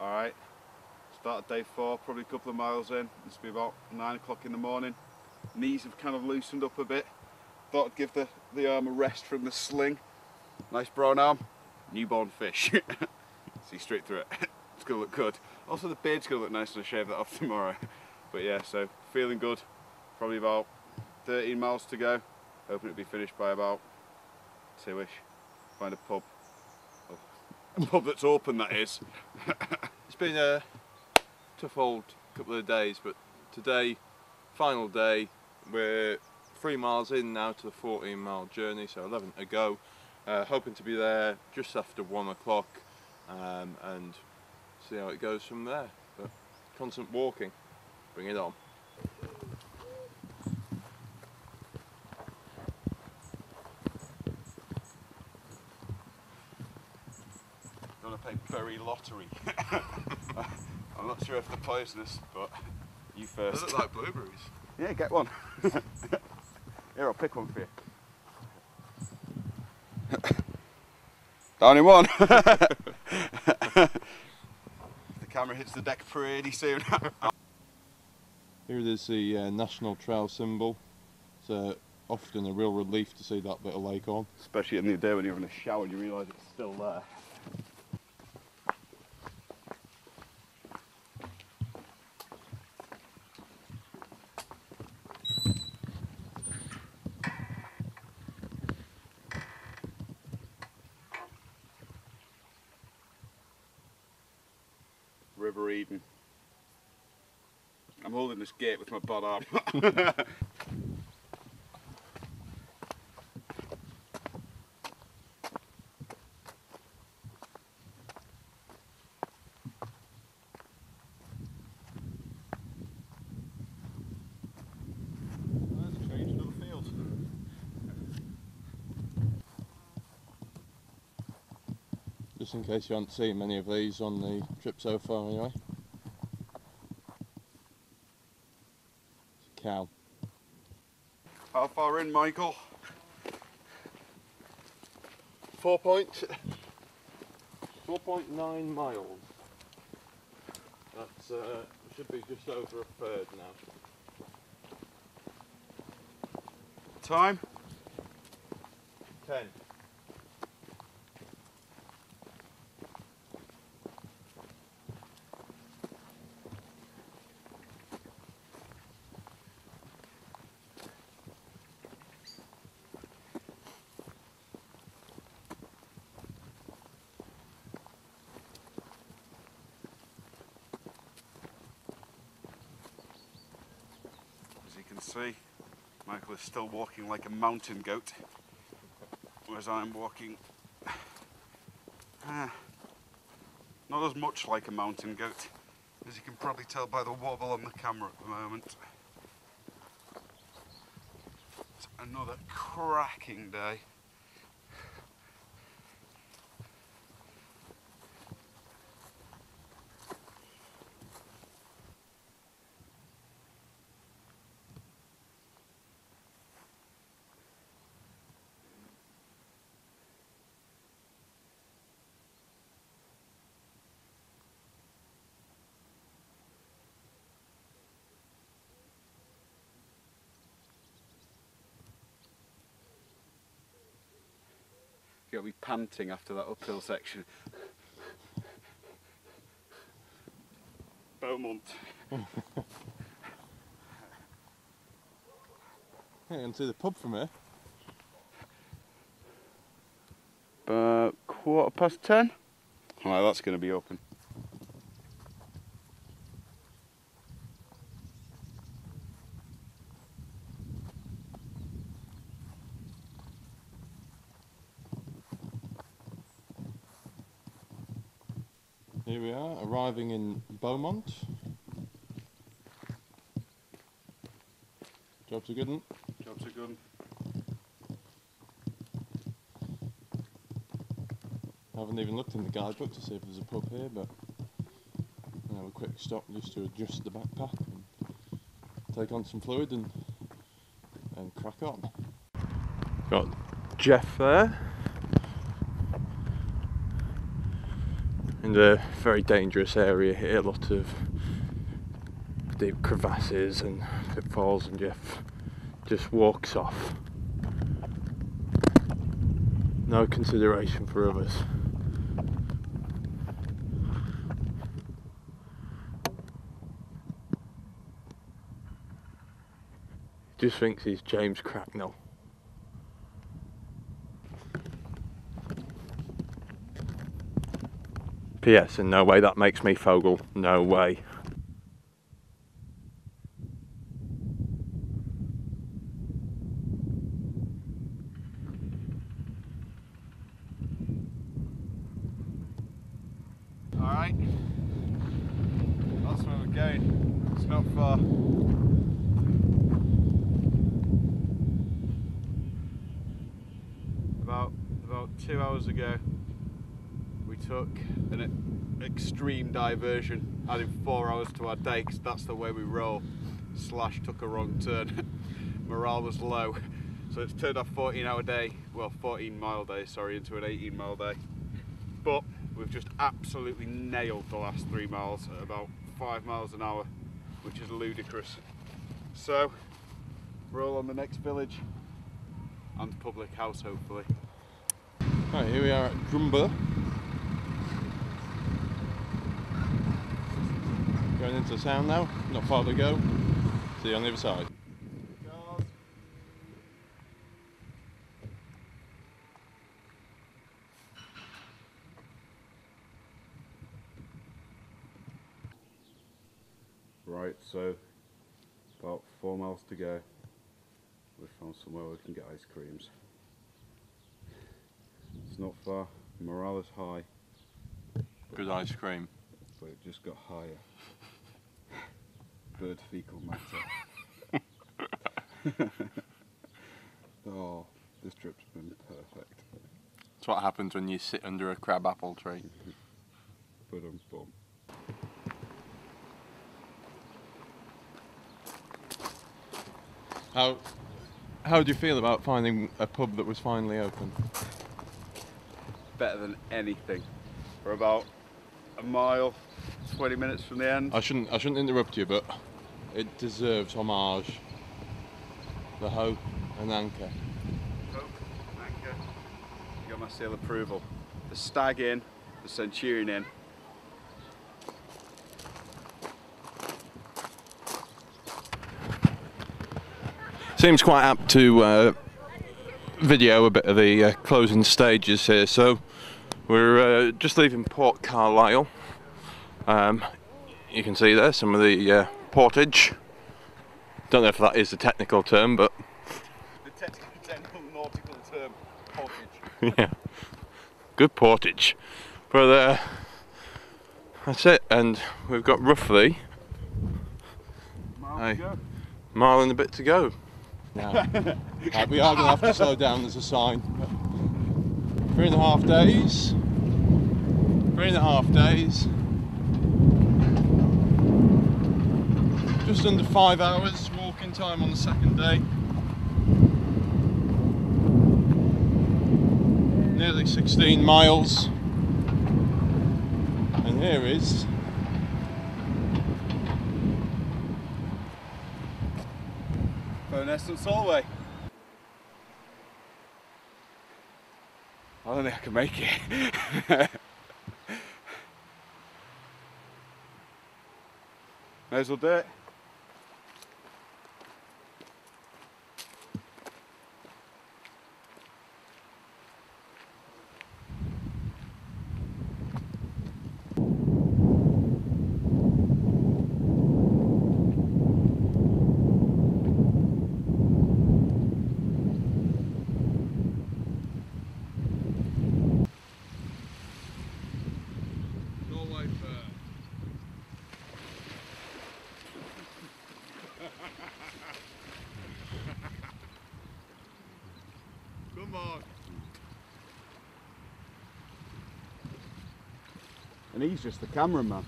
Alright, started day four, probably a couple of miles in. It's be about nine o'clock in the morning. Knees have kind of loosened up a bit. Thought I'd give the, the arm a rest from the sling. Nice brown arm, newborn fish. See straight through it. it's gonna look good. Also the beard's gonna look nice when I shave that off tomorrow. But yeah, so feeling good. Probably about 13 miles to go. Hoping it'll be finished by about two-ish. Find a pub. Pub that's open, that is. It's been a tough old couple of days, but today, final day, we're three miles in now to the 14 mile journey, so 11 to go. Uh, hoping to be there just after one o'clock um, and see how it goes from there. But constant walking, bring it on. I'm gonna play berry lottery. I'm not sure if they're poisonous, but you first. Does it like blueberries? Yeah, get one. Here, I'll pick one for you. Down in one. the camera hits the deck pretty soon. Here it is the uh, national trail symbol. It's uh, often a real relief to see that bit of lake on. Especially in the day when you're in a shower and you realise it's still there. River Eden. I'm holding this gate with my bad arm. Just in case you haven't seen many of these on the trip so far anyway. It's a cow. How far in, Michael? Four point four point nine miles. That's uh, should be just over a third now. Time? Ten. See, Michael is still walking like a mountain goat, whereas I'm walking ah, not as much like a mountain goat, as you can probably tell by the wobble on the camera at the moment. It's another cracking day. You'll be panting after that uphill section. Beaumont. Yeah, you can see the pub from here. About quarter past ten. Right, that's going to be open. Here we are, arriving in Beaumont. Job's a good one. Jobs are good. I haven't even looked in the guidebook to see if there's a pub here, but I'll have a quick stop just to adjust the backpack and take on some fluid and and crack on. Got Jeff there. In a very dangerous area here. A lot of deep crevasses and pitfalls, and Jeff just walks off. No consideration for others. Just thinks he's James Cracknell. P.S. In no way that makes me Fogle. No way. Alright. That's where we're going. It's not far. About about two hours ago took an extreme diversion, adding four hours to our day because that's the way we roll. Slash took a wrong turn. Morale was low. So it's turned our 14 hour day, well 14 mile day, sorry, into an 18 mile day. But we've just absolutely nailed the last three miles at about five miles an hour, which is ludicrous. So all on the next village and public house hopefully. Right, here we are at Drumburgh. Going into the sound now, not far to go. See you on the other side. Right, so about four miles to go. We found somewhere we can get ice creams. It's not far. Morale is high, Good ice cream. but it just got higher. Bird fecal matter. oh, this trip's been perfect. That's what happens when you sit under a crab apple tree. But um, bum. How how do you feel about finding a pub that was finally open? Better than anything. We're about a mile, 20 minutes from the end. I shouldn't I shouldn't interrupt you, but it deserves homage. The hope and anchor. Coke, anchor. You got my seal approval. The Stag Inn, the Centurion Inn. Seems quite apt to uh, video a bit of the uh, closing stages here. So we're uh, just leaving Port Carlisle. Um, you can see there some of the uh, portage. Don't know if that is the technical term, but The technical, technical nautical term, portage. yeah, good portage. But uh, that's it, and we've got roughly Miles Aye. go. a mile and a bit to go. Now, uh, we are going to have to slow down. There's a sign. Three and a half days. Three and a half days. Just under five hours walking time on the second day. Nearly 16 miles. And here is Bowness-on-Solway. I don't think I can make it. May as well do it. And he's just the cameraman.